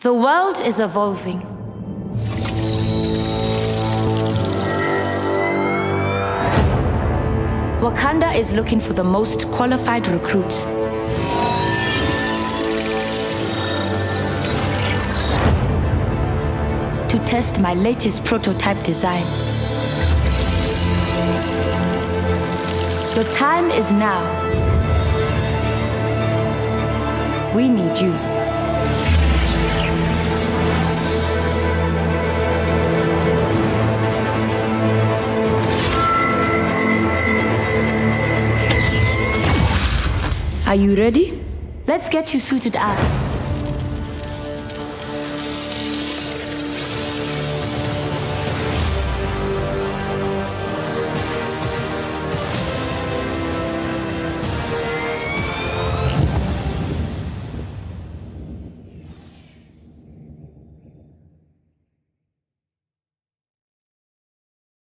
The world is evolving. Wakanda is looking for the most qualified recruits. To test my latest prototype design. Your time is now. We need you. Are you ready? Let's get you suited up.